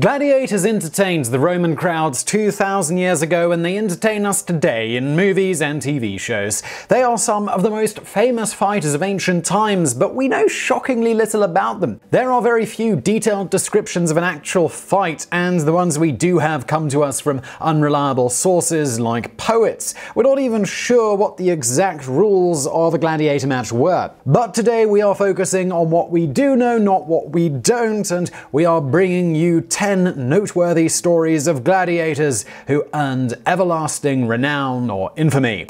Gladiators entertained the Roman crowds 2,000 years ago and they entertain us today in movies and TV shows. They are some of the most famous fighters of ancient times, but we know shockingly little about them. There are very few detailed descriptions of an actual fight, and the ones we do have come to us from unreliable sources like poets. We're not even sure what the exact rules of a gladiator match were. But today we are focusing on what we do know, not what we don't, and we are bringing you 10 10 noteworthy stories of gladiators who earned everlasting renown or infamy.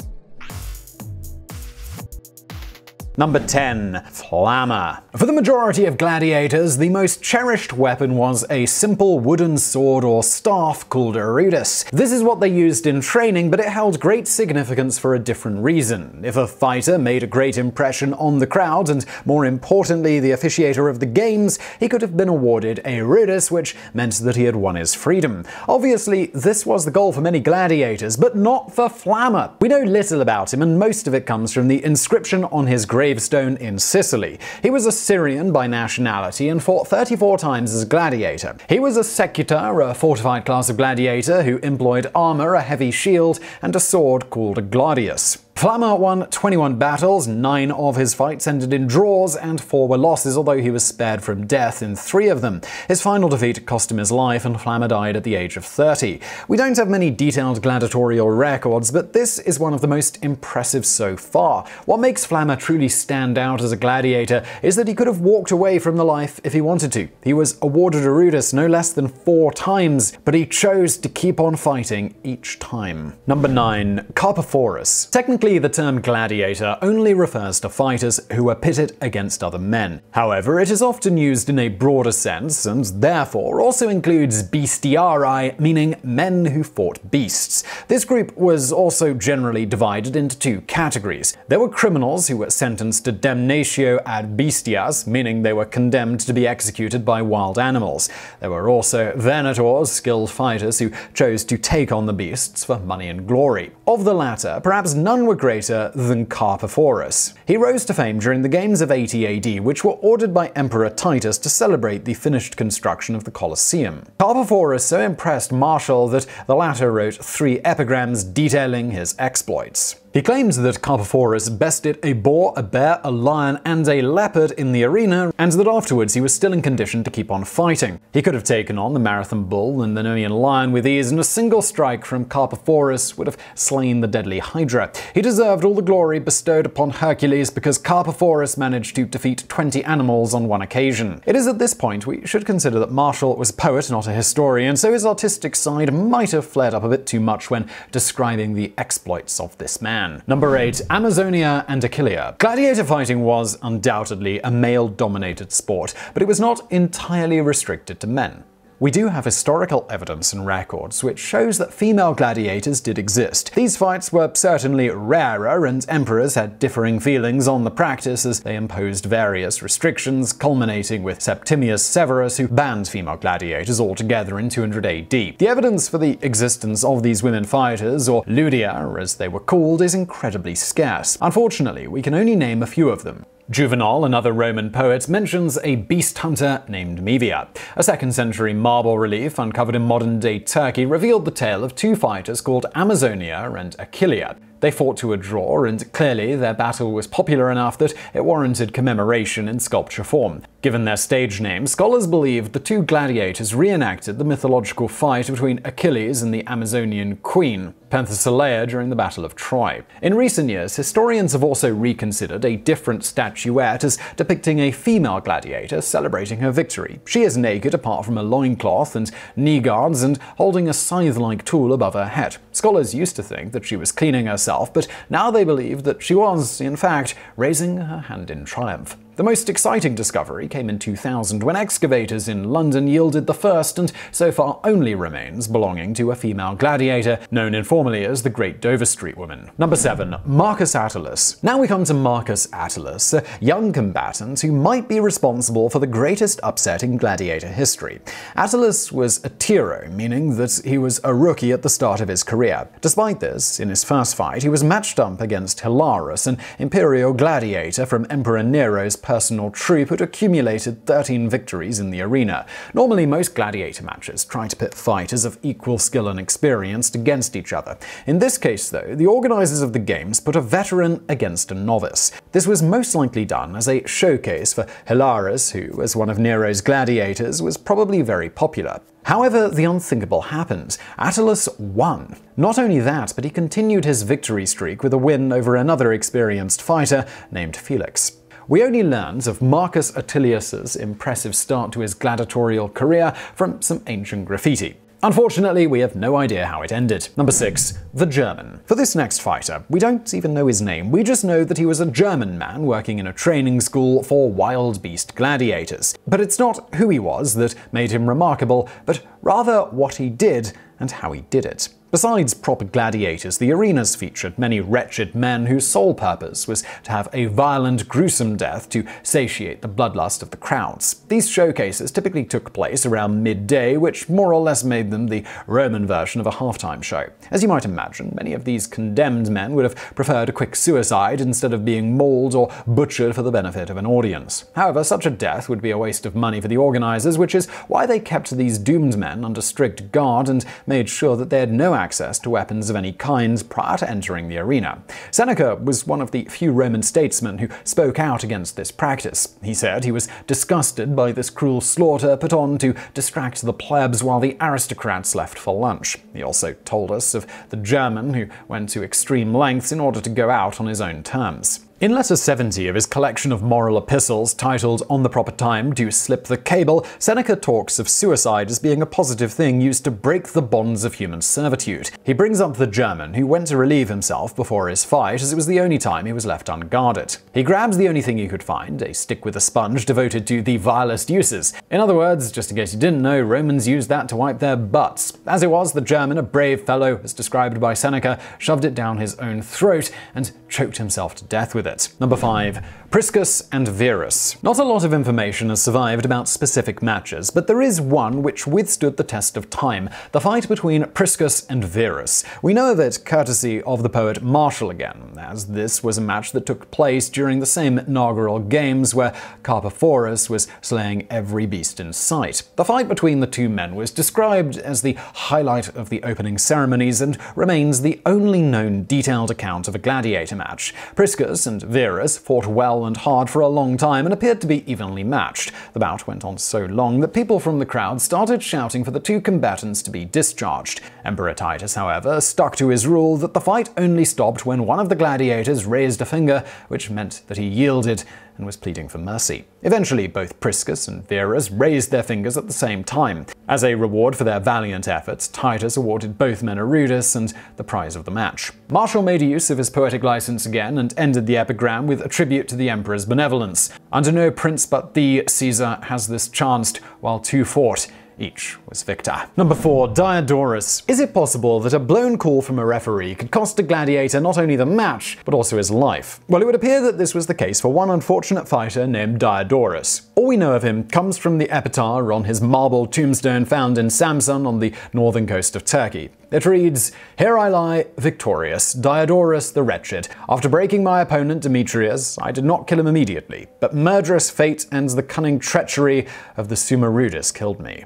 Number 10. Flamma. For the majority of gladiators, the most cherished weapon was a simple wooden sword or staff called a rudis. This is what they used in training, but it held great significance for a different reason. If a fighter made a great impression on the crowd, and more importantly, the officiator of the games, he could have been awarded a rudis, which meant that he had won his freedom. Obviously, this was the goal for many gladiators, but not for Flamma. We know little about him, and most of it comes from the inscription on his grave gravestone in Sicily. He was a Syrian by nationality and fought 34 times as a gladiator. He was a secutor, a fortified class of gladiator who employed armor, a heavy shield, and a sword called a gladius. Flamma won 21 battles, 9 of his fights ended in draws, and 4 were losses, although he was spared from death in 3 of them. His final defeat cost him his life, and Flamma died at the age of 30. We don't have many detailed gladiatorial records, but this is one of the most impressive so far. What makes Flamma truly stand out as a gladiator is that he could have walked away from the life if he wanted to. He was awarded a Rudis no less than 4 times, but he chose to keep on fighting each time. Number 9. Carpophorus. Technically The term gladiator only refers to fighters who are pitted against other men. However, it is often used in a broader sense and therefore also includes bestiarii, meaning men who fought beasts. This group was also generally divided into two categories. There were criminals who were sentenced to damnatio ad bestias, meaning they were condemned to be executed by wild animals. There were also venators, skilled fighters who chose to take on the beasts for money and glory. Of the latter, perhaps none were greater than Carpophorus. He rose to fame during the Games of 80 AD, which were ordered by Emperor Titus to celebrate the finished construction of the Colosseum. Carpophorus so impressed Martial that the latter wrote three epigrams detailing his exploits. He claims that Carpophorus bested a boar, a bear, a lion, and a leopard in the arena, and that afterwards he was still in condition to keep on fighting. He could have taken on the Marathon bull and the Nemean lion with ease, and a single strike from Carpophorus would have slain the deadly Hydra. He deserved all the glory bestowed upon Hercules because Carpophorus managed to defeat 20 animals on one occasion. It is at this point we should consider that Martial was a poet, not a historian, so his artistic side might have flared up a bit too much when describing the exploits of this man. Number 8. Amazonia and Achillea. Gladiator fighting was undoubtedly a male-dominated sport, but it was not entirely restricted to men. We do have historical evidence and records which shows that female gladiators did exist. These fights were certainly rarer, and emperors had differing feelings on the practice as they imposed various restrictions, culminating with Septimius Severus, who banned female gladiators altogether in 200 AD. The evidence for the existence of these women fighters, or ludia as they were called, is incredibly scarce. Unfortunately, we can only name a few of them. Juvenal, another Roman poet, mentions a beast hunter named Mevia. A second century marble relief uncovered in modern day Turkey revealed the tale of two fighters called Amazonia and Achillea. They fought to a draw, and clearly their battle was popular enough that it warranted commemoration in sculpture form. Given their stage name, scholars believe the two gladiators reenacted the mythological fight between Achilles and the Amazonian queen, Penthesilea, during the Battle of Troy. In recent years, historians have also reconsidered a different statuette as depicting a female gladiator celebrating her victory. She is naked apart from a loincloth and knee guards and holding a scythe-like tool above her head. Scholars used to think that she was cleaning herself, but now they believe that she was, in fact, raising her hand in triumph. The most exciting discovery came in 2000 when excavators in London yielded the first and so far only remains belonging to a female gladiator, known informally as the Great Dover Street Woman. Number 7. Marcus Attilius. Now we come to Marcus Attilius, a young combatant who might be responsible for the greatest upset in gladiator history. Attilius was a tiro, meaning that he was a rookie at the start of his career. Despite this, in his first fight, he was matched up against Hilarus, an imperial gladiator from Emperor Nero's personal troupe had accumulated 13 victories in the arena. Normally, most gladiator matches try to pit fighters of equal skill and experience against each other. In this case, though, the organizers of the games put a veteran against a novice. This was most likely done as a showcase for Hilarus, who, as one of Nero's gladiators, was probably very popular. However, the unthinkable happened. Attilius won. Not only that, but he continued his victory streak with a win over another experienced fighter named Felix. We only learned of Marcus Attilius's impressive start to his gladiatorial career from some ancient graffiti. Unfortunately, we have no idea how it ended. Number 6. The German. For this next fighter, we don't even know his name, we just know that he was a German man working in a training school for wild beast gladiators. But it's not who he was that made him remarkable, but rather what he did and how he did it. Besides proper gladiators, the arenas featured many wretched men whose sole purpose was to have a violent, gruesome death to satiate the bloodlust of the crowds. These showcases typically took place around midday, which more or less made them the Roman version of a halftime show. As you might imagine, many of these condemned men would have preferred a quick suicide instead of being mauled or butchered for the benefit of an audience. However, such a death would be a waste of money for the organizers, which is why they kept these doomed men under strict guard and made sure that they had no access to weapons of any kind prior to entering the arena. Seneca was one of the few Roman statesmen who spoke out against this practice. He said he was disgusted by this cruel slaughter put on to distract the plebs while the aristocrats left for lunch. He also told us of the German who went to extreme lengths in order to go out on his own terms. In letter 70 of his collection of moral epistles titled On the Proper Time to Slip the Cable, Seneca talks of suicide as being a positive thing used to break the bonds of human servitude. He brings up the German who went to relieve himself before his fight as it was the only time he was left unguarded. He grabs the only thing he could find, a stick with a sponge devoted to the vilest uses. In other words, just in case you didn't know, Romans used that to wipe their butts. As it was, the German, a brave fellow as described by Seneca, shoved it down his own throat and choked himself to death with it. Number 5. Priscus and Verus. Not a lot of information has survived about specific matches, but there is one which withstood the test of time the fight between Priscus and Verus. We know of it courtesy of the poet Martial again, as this was a match that took place during the same inaugural games where Carpophorus was slaying every beast in sight. The fight between the two men was described as the highlight of the opening ceremonies and remains the only known detailed account of a gladiator match. Priscus and Verus fought well and hard for a long time and appeared to be evenly matched. The bout went on so long that people from the crowd started shouting for the two combatants to be discharged. Emperor Titus, however, stuck to his rule that the fight only stopped when one of the gladiators raised a finger, which meant that he yielded and was pleading for mercy. Eventually, both Priscus and Verus raised their fingers at the same time. As a reward for their valiant efforts, Titus awarded both men a rudis and the prize of the match. Martial made use of his poetic license again and ended the epigram with a tribute to the emperor's benevolence. Under no prince but thee, Caesar, has this chanced, while two fought each was victor. Number 4. Diodorus. Is it possible that a blown call from a referee could cost a gladiator not only the match, but also his life? Well, it would appear that this was the case for one unfortunate fighter named Diodorus. All we know of him comes from the epitaph on his marble tombstone found in Samsun on the northern coast of Turkey. It reads, Here I lie, victorious, Diodorus the wretched. After breaking my opponent Demetrius, I did not kill him immediately, but murderous fate and the cunning treachery of the Summa Rudis killed me.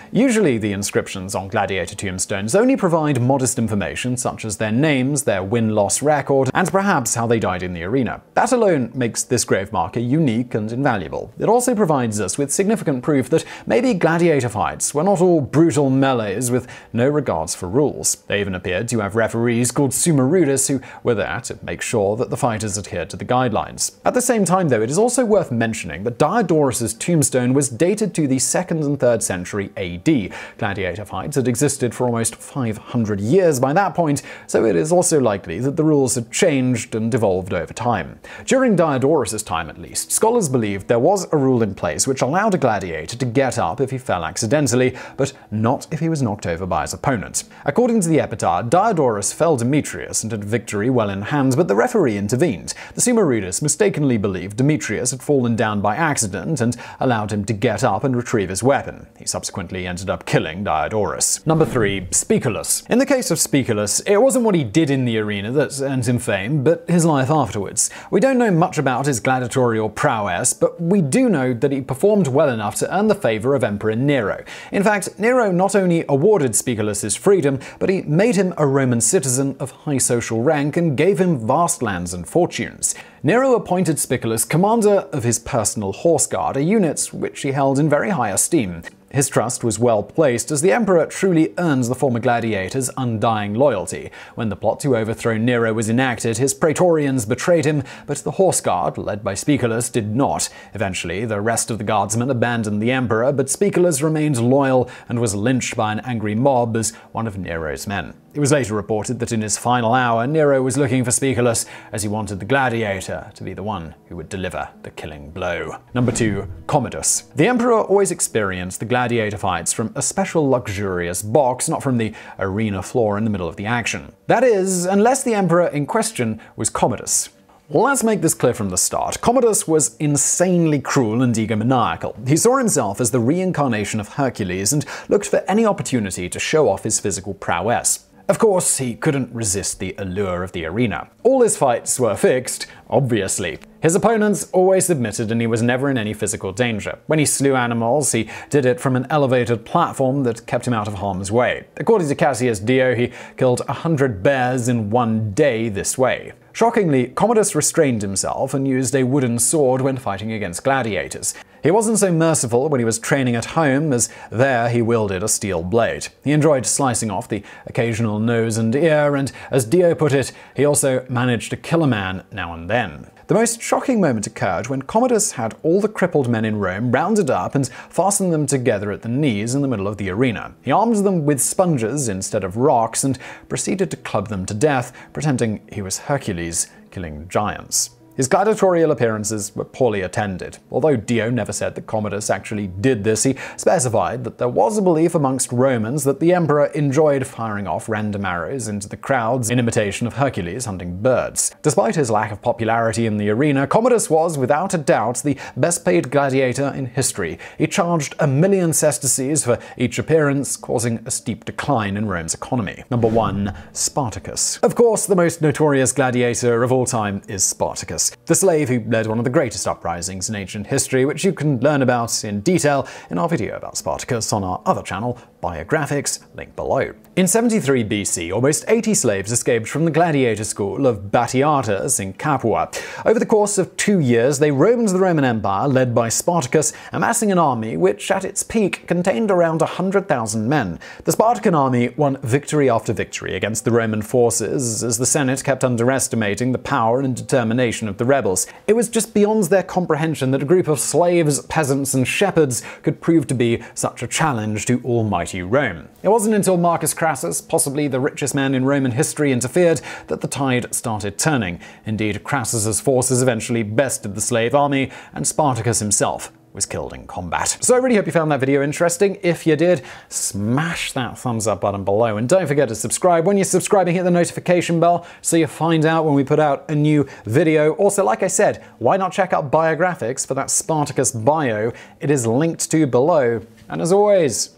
Usually, the inscriptions on gladiator tombstones only provide modest information such as their names, their win loss record, and perhaps how they died in the arena. That alone makes this grave marker unique and invaluable. It also provides us with significant proof that maybe gladiator fights were not all brutal melees with no regards for rules. They even appeared to have referees called Summa Rudis who were there to make sure that the fighters adhered to the guidelines. At the same time, though, it is also worth mentioning that Diodorus' tombstone was dated to the 2nd and 3rd century AD. Gladiator fights had existed for almost 500 years by that point, so it is also likely that the rules had changed and evolved over time. During Diodorus' time, at least, scholars believed there was a rule in place which allowed a gladiator to get up if he fell accidentally, but not if he was knocked over by his opponent. According to the epitaph, Diodorus fell Demetrius and had victory well in hand, but the referee intervened. The Rudis mistakenly believed Demetrius had fallen down by accident and allowed him to get up and retrieve his weapon. He subsequently ended up killing Diodorus. Number 3. Spiculus. In the case of Spiculus, it wasn't what he did in the arena that earned him fame, but his life afterwards. We don't know much about his gladiatorial prowess, but we do know that he performed well enough to earn the favor of Emperor Nero. In fact, Nero not only awarded his freedom, but he made him a Roman citizen of high social rank and gave him vast lands and fortunes. Nero appointed Spiculus commander of his personal horse guard, a unit which he held in very high esteem. His trust was well placed, as the emperor truly earns the former gladiator's undying loyalty. When the plot to overthrow Nero was enacted, his praetorians betrayed him, but the horse guard, led by Spiculus, did not. Eventually, the rest of the guardsmen abandoned the emperor, but Spiculus remained loyal and was lynched by an angry mob as one of Nero's men. It was later reported that in his final hour, Nero was looking for Spiculus as he wanted the gladiator to be the one who would deliver the killing blow. Number 2. Commodus. The emperor always experienced the gladiator fights from a special luxurious box, not from the arena floor in the middle of the action. That is, unless the emperor in question was Commodus. Let's make this clear from the start. Commodus was insanely cruel and egomaniacal. He saw himself as the reincarnation of Hercules and looked for any opportunity to show off his physical prowess. Of course, he couldn't resist the allure of the arena. All his fights were fixed, obviously. His opponents always submitted and he was never in any physical danger. When he slew animals, he did it from an elevated platform that kept him out of harm's way. According to Cassius Dio, he killed a hundred bears in one day this way. Shockingly, Commodus restrained himself and used a wooden sword when fighting against gladiators. He wasn't so merciful when he was training at home, as there he wielded a steel blade. He enjoyed slicing off the occasional nose and ear, and as Dio put it, he also managed to kill a man now and then. The most shocking moment occurred when Commodus had all the crippled men in Rome rounded up and fastened them together at the knees in the middle of the arena. He armed them with sponges instead of rocks and proceeded to club them to death, pretending he was Hercules killing giants. His gladiatorial appearances were poorly attended. Although Dio never said that Commodus actually did this, he specified that there was a belief amongst Romans that the emperor enjoyed firing off random arrows into the crowds in imitation of Hercules hunting birds. Despite his lack of popularity in the arena, Commodus was, without a doubt, the best paid gladiator in history. He charged a million sesterces for each appearance, causing a steep decline in Rome's economy. Number 1. Spartacus. Of course, the most notorious gladiator of all time is Spartacus the slave who led one of the greatest uprisings in ancient history, which you can learn about in detail in our video about Spartacus on our other channel, Biographics, link below. In 73 BC, almost 80 slaves escaped from the gladiator school of Batiatus in Capua. Over the course of two years, they roamed the Roman Empire, led by Spartacus, amassing an army which, at its peak, contained around 100,000 men. The Spartan army won victory after victory against the Roman forces, as the Senate kept underestimating the power and determination of the rebels. It was just beyond their comprehension that a group of slaves, peasants, and shepherds could prove to be such a challenge to almighty mighty Rome. It wasn't until Marcus Crassus, possibly the richest man in Roman history, interfered that the tide started turning. Indeed, Crassus's forces eventually bested the slave army, and Spartacus himself was killed in combat. So I really hope you found that video interesting. If you did, smash that thumbs up button below and don't forget to subscribe. When you're subscribing, hit the notification bell so you find out when we put out a new video. Also, like I said, why not check out Biographics for that Spartacus bio? It is linked to below. And as always,